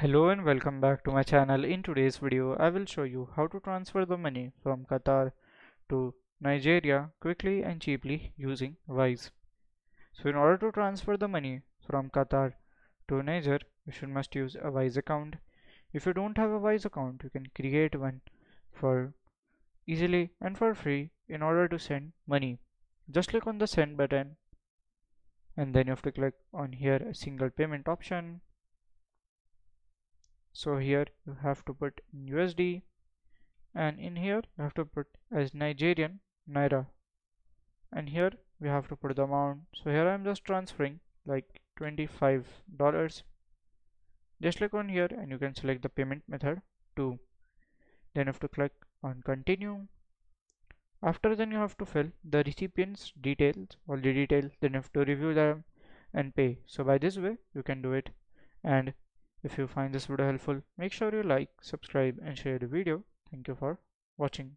Hello and welcome back to my channel. In today's video, I will show you how to transfer the money from Qatar to Nigeria quickly and cheaply using Wise. So in order to transfer the money from Qatar to Niger, you should must use a Wise account. If you don't have a Wise account, you can create one for easily and for free in order to send money. Just click on the send button and then you have to click on here a single payment option so here you have to put USD and in here you have to put as Nigerian Naira. And here we have to put the amount. So here I'm just transferring like $25 just click on here and you can select the payment method too. Then you have to click on continue. After then you have to fill the recipient's details all the details. Then you have to review them and pay. So by this way you can do it. And if you find this video helpful, make sure you like, subscribe and share the video. Thank you for watching.